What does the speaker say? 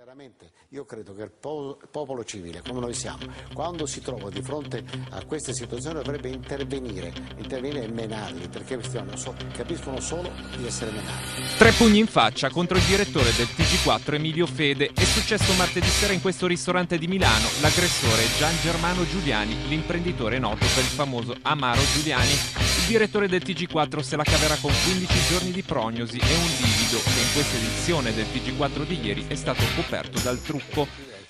Veramente, io credo che il popolo civile, come noi siamo, quando si trova di fronte a queste situazioni dovrebbe intervenire, intervenire e menarli, perché so, capiscono solo di essere menati. Tre pugni in faccia contro il direttore del TG4 Emilio Fede. È successo martedì sera in questo ristorante di Milano. L'aggressore Gian Germano Giuliani, l'imprenditore noto per il famoso Amaro Giuliani. Direttore del TG4 se la caverà con 15 giorni di prognosi e un livido che in questa edizione del TG4 di ieri è stato coperto dal trucco.